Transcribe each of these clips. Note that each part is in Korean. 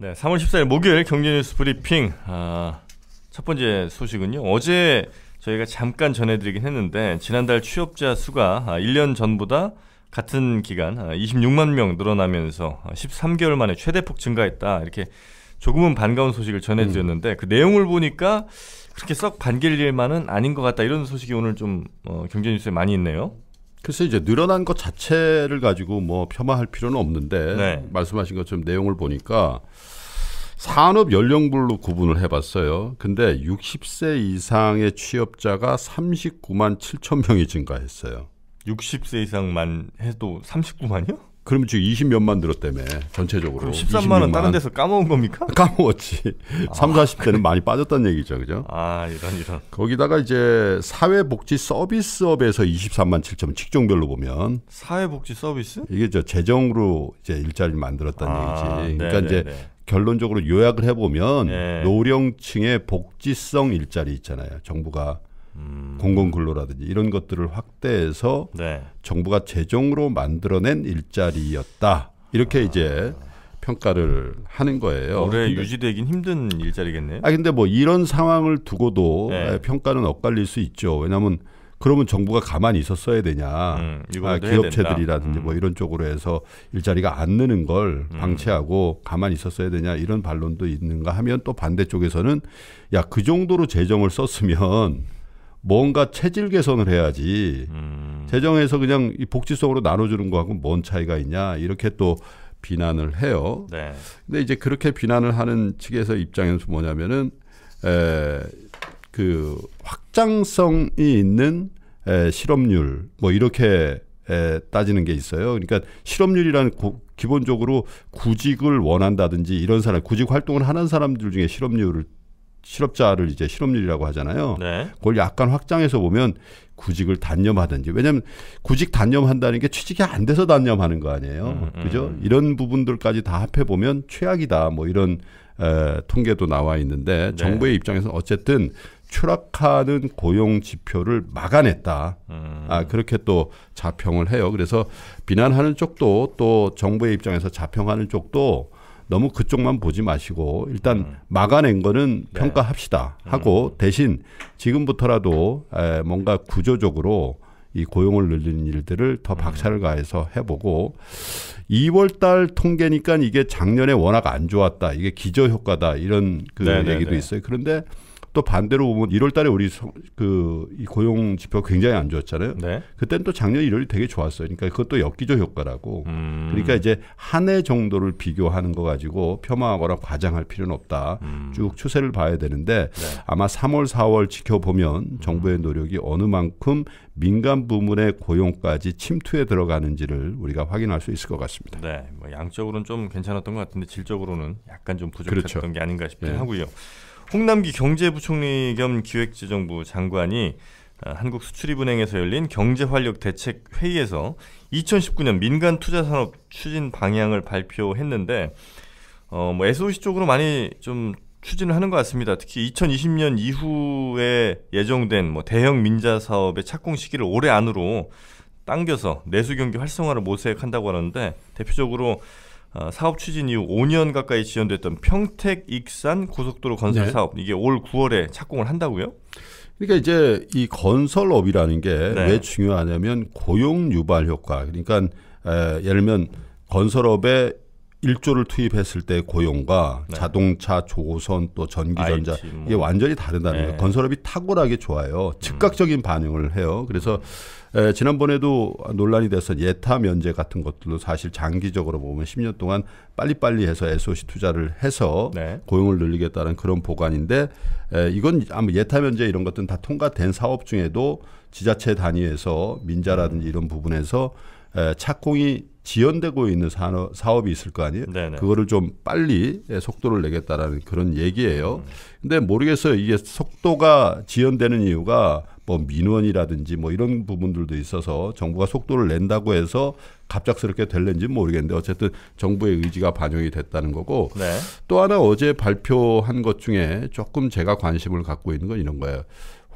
네, 3월 14일 목요일 경제뉴스 브리핑. 아, 첫 번째 소식은요. 어제 저희가 잠깐 전해드리긴 했는데 지난달 취업자 수가 1년 전보다 같은 기간 26만 명 늘어나면서 13개월 만에 최대폭 증가했다. 이렇게 조금은 반가운 소식을 전해드렸는데 음. 그 내용을 보니까 그렇게 썩 반길 일만은 아닌 것 같다. 이런 소식이 오늘 좀 어, 경제뉴스에 많이 있네요. 글쎄 이제 늘어난 것 자체를 가지고 뭐 폄하할 필요는 없는데 네. 말씀하신 것처럼 내용을 보니까 산업 연령별로 구분을 해봤어요. 근데 60세 이상의 취업자가 39만 7천 명이 증가했어요. 60세 이상만 해도 39만이요? 그러면 지금 20몇만 늘었다며 전체적으로. 그럼 13만 원 다른 데서 까먹은 겁니까? 까먹었지. 아. 3, 40대는 많이 빠졌다는 얘기죠. 그죠? 아, 이런 이런. 거기다가 이제 사회복지 서비스업에서 23만 7천 직종별로 보면 사회복지 서비스? 이게 저 재정으로 이제 일자리를 만들었다는 아, 얘기지. 그러니까 네네네. 이제 네, 네. 결론적으로 요약을 해 보면 네. 노령층의 복지성 일자리 있잖아요. 정부가 음. 공공근로라든지 이런 것들을 확대해서 네. 정부가 재정으로 만들어낸 일자리였다. 이렇게 아. 이제 평가를 하는 거예요. 오래 유지되긴 힘든 일자리겠네요. 아 근데 뭐 이런 상황을 두고도 네. 평가는 엇갈릴 수 있죠. 왜냐하면 그러면 정부가 가만히 있었어야 되냐. 음, 아, 기업체들이라든지 뭐 음. 뭐 이런 쪽으로 해서 일자리가 안 느는 걸 음. 방치하고 가만히 있었어야 되냐 이런 반론도 있는가 하면 또 반대쪽에서는 야 그 정도로 재정을 썼으면 뭔가 체질 개선을 해야지. 음. 재정에서 그냥 이 복지성으로 나눠주는 거하고 뭔 차이가 있냐 이렇게 또 비난을 해요. 네. 근데 이제 그렇게 비난을 하는 측에서 입장에서 뭐냐면은 에, 그 확장성이 있는 에, 실업률 뭐 이렇게 에, 따지는 게 있어요. 그러니까 실업률이라는 고, 기본적으로 구직을 원한다든지 이런 사람 구직 활동을 하는 사람들 중에 실업률을 실업자를 이제 실업률이라고 하잖아요. 네. 그걸 약간 확장해서 보면 구직을 단념하든지 왜냐하면 구직 단념한다는 게 취직이 안 돼서 단념하는 거 아니에요. 음, 음. 그죠? 이런 부분들까지 다 합해 보면 최악이다. 뭐 이런 에, 통계도 나와 있는데 네. 정부의 입장에서 어쨌든 추락하는 고용 지표를 막아냈다. 음. 아, 그렇게 또 자평을 해요. 그래서 비난하는 쪽도 또 정부의 입장에서 자평하는 쪽도 너무 그쪽만 보지 마시고 일단 음. 막아낸 거는 네. 평가합시다 하고 음. 대신 지금부터라도 에, 뭔가 구조적으로 이 고용을 늘리는 일들을 더 음. 박차를 가해서 해보고 2월 달 통계니까 이게 작년에 워낙 안 좋았다. 이게 기저 효과다. 이런 그 네네네. 얘기도 있어요. 그런데 또 반대로 보면 1월 달에 우리 그이 고용 지표 굉장히 안 좋았잖아요. 네. 그때는 또 작년 1월이 되게 좋았어요. 그러니까 그것도 역기조 효과라고. 음. 그러니까 이제 한 해 정도를 비교하는 거 가지고 폄하하거나 과장할 필요는 없다. 음. 쭉 추세를 봐야 되는데 네. 아마 3월, 4월 지켜보면 정부의 노력이 어느 만큼 민간 부문의 고용까지 침투에 들어가는지를 우리가 확인할 수 있을 것 같습니다. 네, 뭐 양적으로는 좀 괜찮았던 것 같은데 질적으로는 약간 좀 부족했던 그렇죠. 게 아닌가 싶긴 네. 하고요. 홍남기 경제부총리 겸 기획재정부 장관이 아, 한국수출입은행에서 열린 경제활력대책회의에서 2019년 민간 투자 산업 추진 방향을 발표했는데 어, 뭐 SOC 쪽으로 많이 좀 추진을 하는 것 같습니다. 특히 2020년 이후에 예정된 뭐 대형 민자 사업의 착공 시기를 올해 안으로 당겨서 내수 경기 활성화를 모색한다고 하는데 대표적으로 어, 사업 추진 이후 5년 가까이 지연됐던 평택 익산 고속도로 건설 네. 사업 이게 올 9월에 착공을 한다고요? 그러니까 이제 이 건설업이라는 게왜 네. 중요하냐면 고용 유발 효과. 그러니까 에, 예를 들면 건설업에 1조를 투입했을 때 고용과 네. 자동차, 조선 또 전기전자 IT, 뭐. 이게 완전히 다르다는 네. 거예요. 건설업이 탁월하게 좋아요. 즉각적인 음. 반응을 해요. 그래서 에, 지난번에도 논란이 돼서 예타 면제 같은 것들도 사실 장기적으로 보면 10년 동안 빨리빨리 해서 SOC 투자를 해서 네. 고용을 늘리겠다는 그런 보관인데 에, 이건 아마 예타 면제 이런 것들은 다 통과된 사업 중에도 지자체 단위에서 민자라든지 이런 부분에서 에, 착공이 지연되고 있는 산업, 사업이 있을 거 아니에요. 네네. 그거를 좀 빨리 속도를 내겠다라는 그런 얘기예요. 음. 근데 모르겠어요. 이게 속도가 지연되는 이유가 뭐 민원이라든지 뭐 이런 부분들도 있어서 정부가 속도를 낸다고 해서 갑작스럽게 될는지 모르겠는데 어쨌든 정부의 의지가 반영이 됐다는 거고 네. 또 하나 어제 발표한 것 중에 조금 제가 관심을 갖고 있는 건 이런 거예요.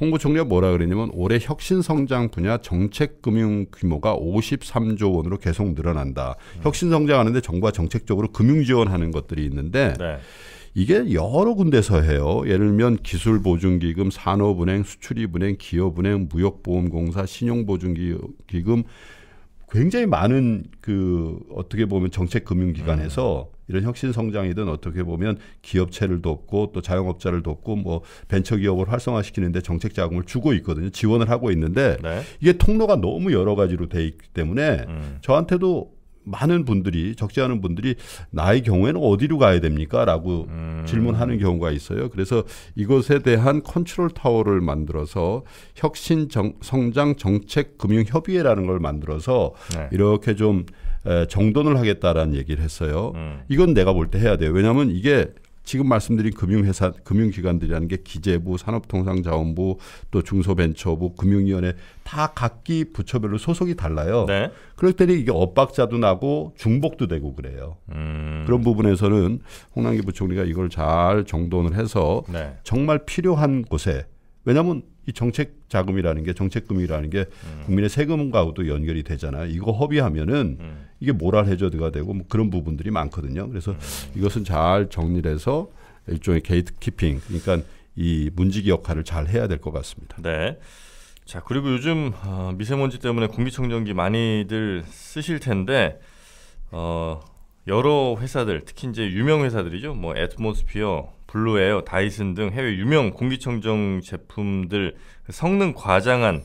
홍보총리가 뭐라 그랬냐면 올해 혁신성장 분야 정책금융 규모가 53조 원으로 계속 늘어난다. 음. 혁신성장하는데 정부가 정책적으로 금융 지원하는 것들이 있는데 네. 이게 여러 군데서 해요. 예를 들면 기술보증기금, 산업은행, 수출입은행, 기업은행, 무역보험공사, 신용보증기금 굉장히 많은 그 어떻게 보면 정책 금융기관에서 음. 이런 혁신 성장이든 어떻게 보면 기업체를 돕고 또 자영업자를 돕고 뭐 벤처 기업을 활성화시키는데 정책 자금을 주고 있거든요. 지원을 하고 있는데 네. 이게 통로가 너무 여러 가지로 돼 있기 때문에 음. 저한테도 많은 분들이 적지 않은 분들이 나의 경우에는 어디로 가야 됩니까?라고 음. 질문하는 경우가 있어요. 그래서 이것에 대한 컨트롤 타워를 만들어서 혁신 정, 성장 정책 금융 협의회라는 걸 만들어서 네. 이렇게 좀 에, 정돈을 하겠다라는 얘기를 했어요. 음. 이건 내가 볼 때 해야 돼요. 왜냐하면 이게 지금 말씀드린 금융회사, 금융기관들이라는 게 기재부, 산업통상자원부, 또 중소벤처부, 금융위원회 다 각기 부처별로 소속이 달라요. 네. 그럴 때는 이게 엇박자도 나고 중복도 되고 그래요. 음. 그런 부분에서는 홍남기 부총리가 이걸 잘 정돈을 해서 네. 정말 필요한 곳에 왜냐하면 이 정책 자금이라는 게 정책금이라는 게 음. 국민의 세금과도 연결이 되잖아요. 이거 허비하면은 음. 이게 moral hazard가 되고 뭐 그런 부분들이 많거든요. 그래서 음. 이것은 잘 정리를 해서 일종의 gatekeeping 그러니까 이 문지기 역할을 잘 해야 될 것 같습니다. 네. 자 그리고 요즘 어, 미세먼지 때문에 공기청정기 많이들 쓰실 텐데 어, 여러 회사들 특히 이제 유명 회사들이죠. 뭐 애트모스피어, 블루에어, 다이슨 등 해외 유명 공기청정 제품들 성능 과장한 아,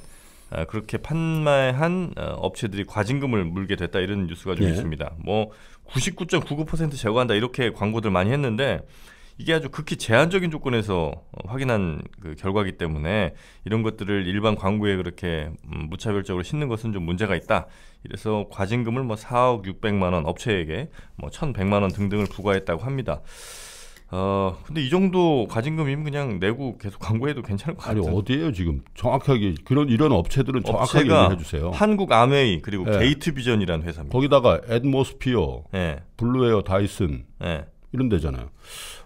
그렇게 판매한 어, 업체들이 과징금을 물게 됐다 이런 뉴스가 좀 예. 있습니다. 뭐 99.99% 제거한다 이렇게 광고들 많이 했는데 이게 아주 극히 제한적인 조건에서 어, 확인한 그 결과기 때문에 이런 것들을 일반 광고에 그렇게 음, 무차별적으로 싣는 것은 좀 문제가 있다. 이래서 과징금을 뭐 4억 6백만 원 업체에게 뭐 1,100만 원 등등을 부과했다고 합니다. 어 근데 이 정도 과징금이면 그냥 내고 계속 광고해도 괜찮을 것 같아요. 아니 어디에요 지금 정확하게 그런 이런 업체들은 정확하게 얘기해 주세요. 한국 암웨이 그리고 네. 게이트 비전이라는 회사입니다. 거기다가 애트모스피어, 네. 블루에어, 다이슨 네. 이런 데잖아요.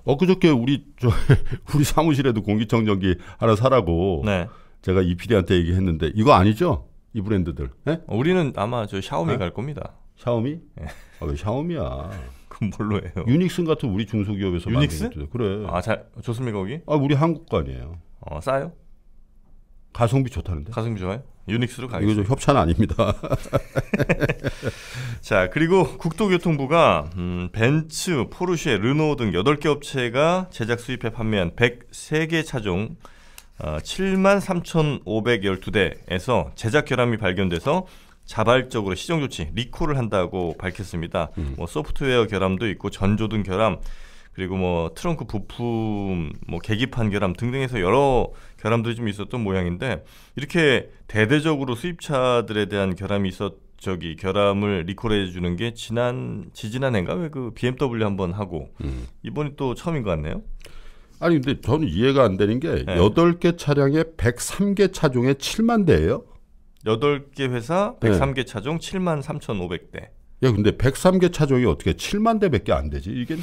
엊그저께 우리 저 우리 사무실에도 공기청정기 하나 사라고 네. 제가 이피디한테 얘기했는데 이거 아니죠? 이 브랜드들. 네? 우리는 아마 저 샤오미 네? 갈 겁니다. 샤오미? 네. 아, 왜 샤오미야? 그럼 뭘로 해요? 유닉슨 같은 우리 중소기업에서 유닉스? 그래. 아, 잘 좋습니까 거기? 아, 우리 한국 거 아니에요. 어, 싸요? 가성비 좋다는데. 가성비 좋아요? 유닉스로 가겠습니다. 이거 좀 협찬 아닙니다. 자, 그리고 국토교통부가 음, 벤츠, 포르쉐, 르노 등 8개 업체가 제작 수입해 판매한 103개 차종 어, 7만 3,512대에서 제작 결함이 발견돼서 자발적으로 시정 조치, 리콜을 한다고 밝혔습니다. 음. 뭐 소프트웨어 결함도 있고 전조등 결함, 그리고 뭐 트렁크 부품, 뭐 계기판 결함 등등해서 여러 결함들이 좀 있었던 모양인데 이렇게 대대적으로 수입차들에 대한 결함이 있었 저기 결함을 리콜해 주는 게 지난 지지난해인가 왜 그 BMW 한번 하고 음. 이번이 또 처음인 것 같네요. 아니 근데 저는 이해가 안 되는 게 네. 8개 차량에 103개 차종에 7만 대예요? 8개 회사 103개 네. 차종 7만 3,500대. 야, 근데 103개 차종이 어떻게 7만 대밖에 안 되지? 이게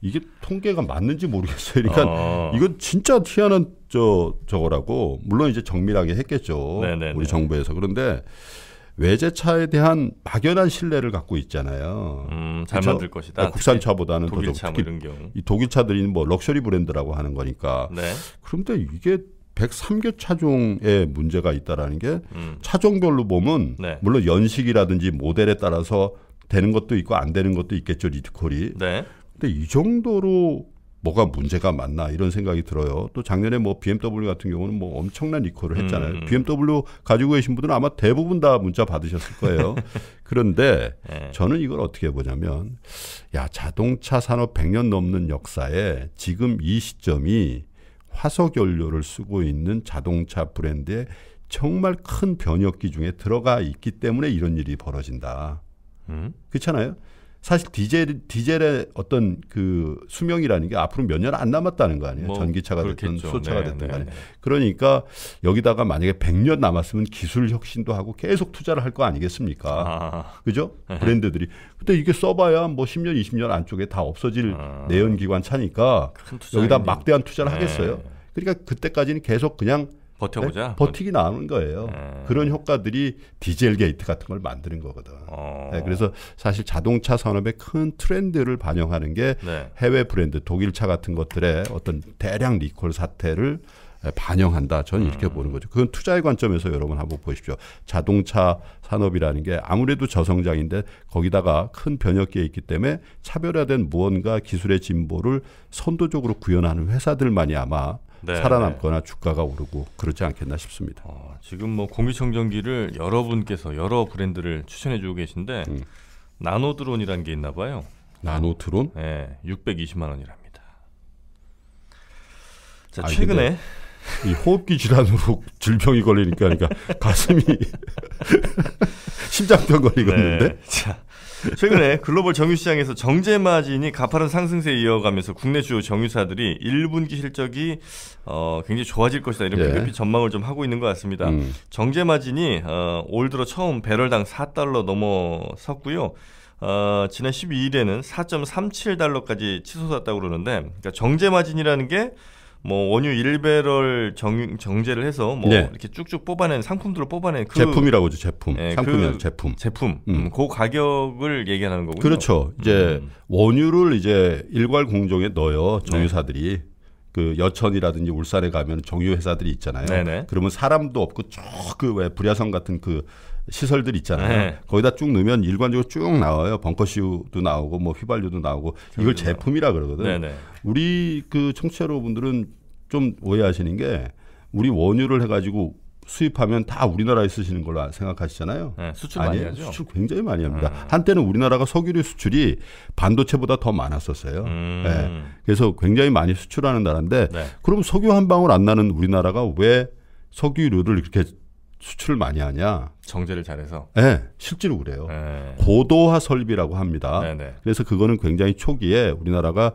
이게 통계가 맞는지 모르겠어요. 그러니까 어. 이건 진짜 희한한 저 저거라고 물론 이제 정밀하게 했겠죠. 네네네. 우리 정부에서 그런데 외제차에 대한 막연한 신뢰를 갖고 있잖아요. 음, 잘 그렇죠? 만들 것이다. 네, 국산차보다는 독일차 뭐 이런 경우. 이 독일차들이 뭐 럭셔리 브랜드라고 하는 거니까. 네. 그런데 이게 103개 차종에 문제가 있다라는 게 음. 차종별로 보면 네. 물론 연식이라든지 모델에 따라서 되는 것도 있고 안 되는 것도 있겠죠 리트콜이. 네. 근데 이 정도로 뭐가 문제가 많나 이런 생각이 들어요. 또 작년에 뭐 BMW 같은 경우는 뭐 엄청난 리콜을 했잖아요. 음. BMW 가지고 계신 분들은 아마 대부분 다 문자 받으셨을 거예요. 그런데 네. 저는 이걸 어떻게 보냐면 야 자동차 산업 100년 넘는 역사에 지금 이 시점이 화석 연료를 쓰고 있는 자동차 브랜드에 정말 큰 변혁기 중에 들어가 있기 때문에 이런 일이 벌어진다. 음? 그렇잖아요. 사실 디젤 디젤의 어떤 그 수명이라는 게 앞으로 몇 년 안 남았다는 거 아니에요. 뭐 전기차가 됐든 수소차가 네, 됐든 네, 간에. 네. 그러니까 여기다가 만약에 100년 남았으면 기술 혁신도 하고 계속 투자를 할 거 아니겠습니까? 아. 그죠? 네. 브랜드들이. 근데 이게 써봐야 뭐 10년, 20년 안쪽에 다 없어질 아. 내연 기관 차니까 여기다 막대한 투자를 네. 하겠어요. 그러니까 그때까지는 계속 그냥 버텨보자. 네? 버티기 나오는 거예요. 네. 그런 효과들이 디젤 게이트 같은 걸 만드는 거거든. 어. 네, 그래서 사실 자동차 산업의 큰 트렌드를 반영하는 게 네. 해외 브랜드 독일차 같은 것들의 어떤 대량 리콜 사태를 반영한다. 저는 이렇게 음. 보는 거죠. 그건 투자의 관점에서 여러분 한번 보십시오. 자동차 산업이라는 게 아무래도 저성장인데 거기다가 큰 변혁기에 있기 때문에 차별화된 무언가 기술의 진보를 선도적으로 구현하는 회사들만이 아마 네. 살아남거나 주가가 오르고 그렇지 않겠나 싶습니다. 어, 지금 뭐 공기청정기를 여러분께서 여러 브랜드를 추천해주고 계신데 음. 나노드론이라는 게 있나 봐요. 나노드론? 네, 620만 원이랍니다. 자, 아, 최근에 이 호흡기 질환으로 질병이 걸리니까 그러니까 가슴이 심장병 걸리겠는데. 네. 자, 최근에 글로벌 정유 시장에서 정제 마진이 가파른 상승세 이어가면서 국내 주요 정유사들이 1분기 실적이 어, 굉장히 좋아질 것이다 이런 예. 전망을 좀 하고 있는 것 같습니다. 음. 정제 마진이 어, 올 들어 처음 배럴당 4달러 넘어섰고요. 어, 지난 12일에는 4.37달러까지 치솟았다고 그러는데 그러니까 정제 마진이라는 게 뭐 원유 1배럴 정, 정제를 해서 뭐 네. 이렇게 쭉쭉 뽑아낸 상품들을 뽑아낸 그 제품이라고 죠 제품 네, 상품이 그 제품 제품 음. 음. 그 가격을 얘기하는 거군요. 그렇죠. 이제 음. 원유를 이제 일괄 공정에 넣어요 정유사들이. 네. 그 여천이라든지 울산에 가면 정유 회사들이 있잖아요. 네네. 그러면 사람도 없고 쭉 그 왜 불야성 같은 그 시설들 있잖아요. 네. 거기다 쭉 넣으면 일관적으로 쭉 나와요. 벙커시우도 나오고 뭐 휘발유도 나오고 이걸 제품이라 그러거든. 네네. 우리 그 청취자 여러분들은 좀 오해하시는 게 우리 원유를 해가지고 수입하면 다 우리나라에 쓰시는 걸로 생각하시잖아요. 네, 수출 아니에요. 많이 하죠. 수출 굉장히 많이 합니다. 음. 한때는 우리나라가 석유류 수출이 반도체보다 더 많았었어요. 음. 네. 그래서 굉장히 많이 수출하는 나라인데 네. 그럼 석유 한 방울 안 나는 우리나라가 왜 석유류를 이렇게 수출을 많이 하냐? 정제를 잘해서. 네, 실제로 그래요. 네. 고도화 설비라고 합니다. 네네. 네. 그래서 그거는 굉장히 초기에 우리나라가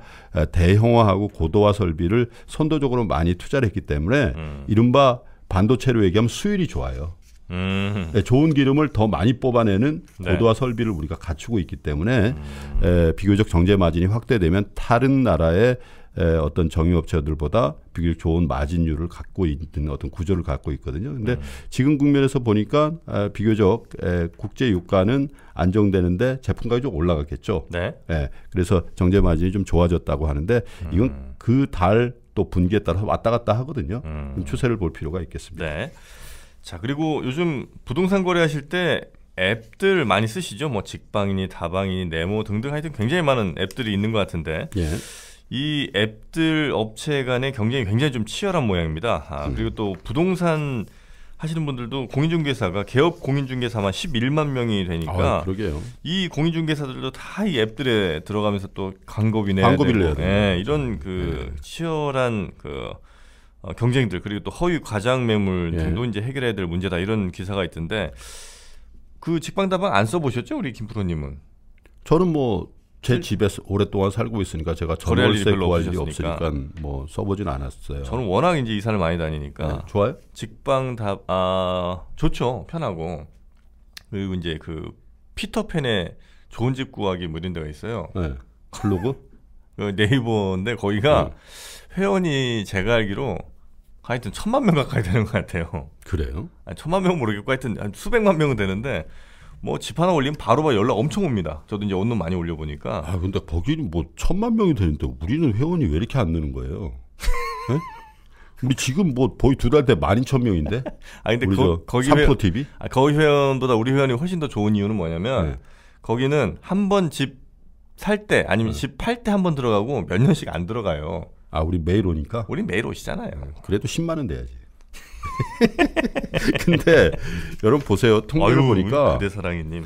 대형화하고 고도화 설비를 선도적으로 많이 투자를 했기 때문에 음. 이른바 반도체로 얘기하면 수율이 좋아요. 음. 네, 좋은 기름을 더 많이 뽑아내는 네. 고도화 네. 설비를 우리가 갖추고 있기 때문에 음. 에, 비교적 정제 마진이 확대되면 다른 나라의 에, 어떤 정유업체들보다 비교적 좋은 마진율을 갖고 있는 어떤 구조를 갖고 있거든요. 근데 음. 지금 국면에서 보니까 에, 비교적 에, 국제 유가는 안정되는데 제품 가격이 좀 올라갔겠죠. 네. 예, 그래서 정제 마진이 좀 좋아졌다고 하는데 이건 음. 그달 또 분기에 따라서 왔다 갔다 하거든요. 음. 추세를 볼 필요가 있겠습니다. 네. 자 그리고 요즘 부동산 거래하실 때 앱들 많이 쓰시죠? 뭐 직방이니 다방이니 네모 등등 하여튼 굉장히 많은 앱들이 있는 것 같은데. 예. 이 앱들 업체 간의 경쟁이 굉장히 좀 치열한 모양입니다. 아, 음. 그리고 또 부동산 하시는 분들도 공인중개사가 개업 공인중개사만 11만 명이 되니까 아, 이 공인중개사들도 다 이 앱들에 들어가면서 또 광고비 내야 광고비를 되고, 내야 네, 이런 그 네. 치열한 그 어, 경쟁들 그리고 또 허위 과장 매물 예. 등도 이제 해결해야 될 문제다 이런 기사가 있던데 그 직방다방 안 써보셨죠 우리 김프로님은? 저는 뭐 제 집에 오랫동안 살고 있으니까 제가 전월세 구할 일이 없으니까 뭐 써보진 않았어요. 저는 워낙 이제 이사를 많이 다니니까 네, 좋아요. 직방 다아 좋죠 편하고 그리고 이제 그 피터팬의 좋은 집 구하기 뭐 이런 데가 있어요. 네. 블로그? 그 네이버인데 거기가 네. 회원이 제가 알기로 하여튼 천만 명 가까이 되는 것 같아요. 그래요? 아니, 천만 명 모르겠고 하여튼 한 수백만 명은 되는데 뭐 집 하나 올리면 바로바로 연락 엄청 옵니다. 저도 이제 원룸 많이 올려보니까. 아 근데 거기는 뭐 천만 명이 되는데 우리는 회원이 왜 이렇게 안 느는 거예요? 네? 우리 지금 뭐 거의 두 달 때 만 이천 명인데. 아 근데 거, 거기 삼 TV? 아 거기 회원보다 우리 회원이 훨씬 더 좋은 이유는 뭐냐면 네. 거기는 한 번 집 살 때 아니면 네. 집팔 때 한 번 들어가고 몇 년씩 안 들어가요. 아 우리 매일 오니까? 우리 매일 오시잖아요. 그래도 10만 원 돼야지. 근데 여러분 보세요. 통계를 아유, 보니까 대사랑이님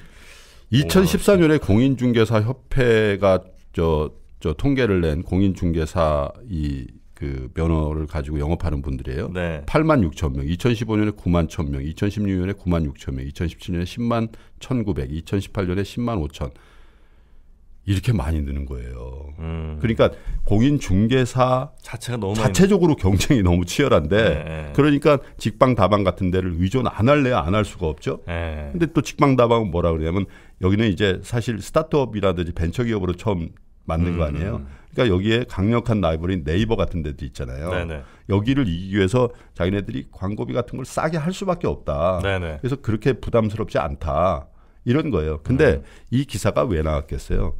2014년에 공인중개사 협회가 저, 저 통계를 낸 공인중개사 이 그 면허를 가지고 영업하는 분들이에요. 네. 8만 6천 명, 2015년에 9만 1천 명, 2016년에 9만 6천 명, 2017년에 10만 1,900, 2018년에 10만 5천. 이렇게 많이 느는 거예요. 음. 그러니까 공인 중개사 자체가 너무 자체적으로 경쟁이 너무 치열한데 네. 그러니까 직방 다방 같은 데를 의존 안 할래야 안 할 수가 없죠. 네. 근데 또 직방 다방은 뭐라 그러냐면 여기는 이제 사실 스타트업이라든지 벤처 기업으로 처음 만든 음. 거 아니에요. 그러니까 여기에 강력한 라이벌인 네이버 같은 데도 있잖아요. 네네. 여기를 이기기 위해서 자기네들이 광고비 같은 걸 싸게 할 수밖에 없다. 네네. 그래서 그렇게 부담스럽지 않다. 이런 거예요. 근데 음. 이 기사가 왜 나왔겠어요?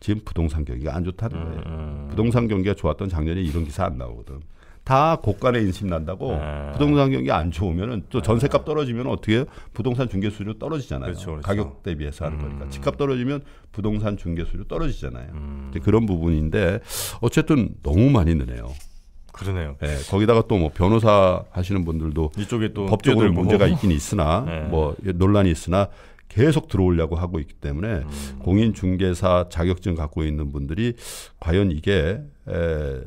지금 부동산 경기가 안 좋다는 거예요. 음. 음. 부동산 경기가 좋았던 작년에 이런 기사 안 나오거든. 다 고가의 인심 난다고 아. 부동산 경기 안 좋으면은 또 전세값 떨어지면 어떻게? 부동산 중개 수료 떨어지잖아요. 그렇죠, 그렇죠. 가격 대비해서 하는 음. 거니까. 집값 떨어지면 부동산 중개 수료 떨어지잖아요. 음. 그런 부분인데 어쨌든 너무 많이 느네요. 그러네요. 네, 거기다가 또 뭐 변호사 하시는 분들도 이쪽에 또 법적으로 문제가 있긴 있으나 네. 뭐 논란이 있으나 계속 들어오려고 하고 있기 때문에 음. 공인중개사 자격증 갖고 있는 분들이 과연 이게 에,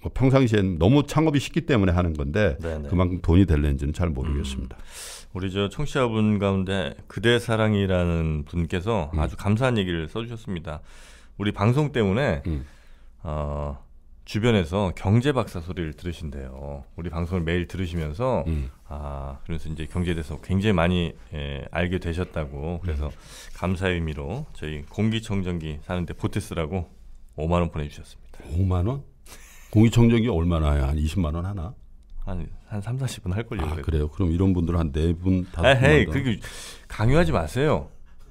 뭐 평상시엔 너무 창업이 쉽기 때문에 하는 건데 네네. 그만큼 돈이 될는지는 잘 모르겠습니다. 음. 우리 저 청취자분 가운데 그대 사랑이라는 분께서 음. 아주 감사한 얘기를 써주셨습니다. 우리 방송 때문에 음. 어, 주변에서 경제 박사 소리를 들으신대요. 우리 방송을 매일 들으시면서 음. 아 그래서 이제 경제에 대해서 굉장히 많이 예, 알게 되셨다고 그래서 음. 감사의 의미로 저희 공기청정기 사는데 보태스라고 5만 원 보내주셨습니다. 5만 원? 공기청정기 얼마나요? 한 20만 원 하나? 한, 한 3, 40분 할걸요. 아, 그래요? 그럼 이런 분들 한 4분, 5분. 에이, 그게 강요하지 마세요.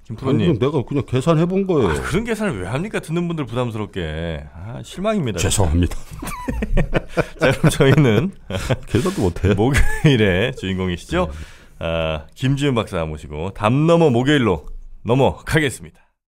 김프로님. 내가 그냥 계산해 본 거예요. 아, 그런 계산을 왜 합니까? 듣는 분들 부담스럽게. 아, 실망입니다. 죄송합니다. 자, 그럼 저희는 계산도 못해. 목요일에 주인공이시죠? 네. 아, 김지은 박사 모시고 담 넘어 목요일로 넘어가겠습니다.